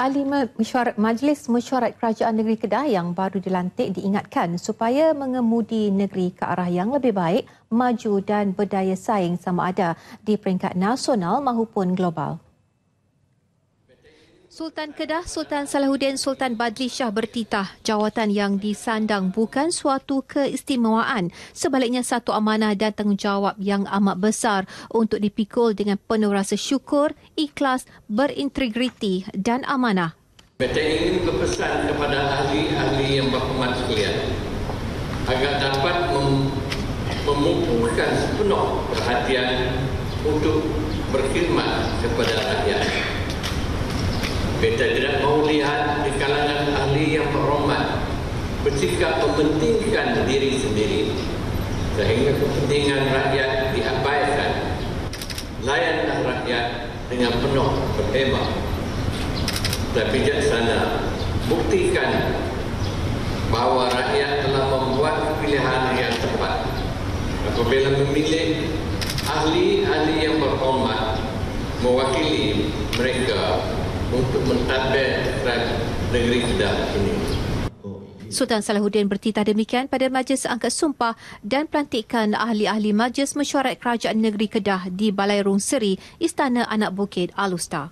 Ahli mesyuarat, Majlis Mesyuarat Kerajaan Negeri Kedah yang baru dilantik diingatkan supaya mengemudi negeri ke arah yang lebih baik, maju dan berdaya saing sama ada di peringkat nasional maupun global. Sultan Kedah Sultan Salahuddin Sultan Badli Shah bertitah jawatan yang disandang bukan suatu keistimewaan sebaliknya satu amanah dan tanggungjawab yang amat besar untuk dipikul dengan penuh rasa syukur, ikhlas, berintegriti dan amanah. Saya ingin berpesan kepada ahli-ahli yang berhormat sekalian agar dapat mem memupukkan sepenuh perhatian untuk berkhidmat kepada rakyat. Kita tidak mahu lihat di kalangan ahli yang berhormat bersikap mementingkan diri sendiri sehingga kepentingan rakyat diabaikan. Layanlah rakyat dengan penuh berhemah. Tapi bijaksana, buktikan bahawa rakyat telah membuat pilihan yang tepat. Apabila memilih ahli-ahli yang berhormat mewakili mereka untuk mentadbirkan negeri Kedah ini. Sultan Salahuddin bertitah demikian pada Majlis Angkat Sumpah dan pelantikan ahli-ahli Majlis Mesyuarat Kerajaan Negeri Kedah di Balai Rung Seri, Istana Anak Bukit, Alustar.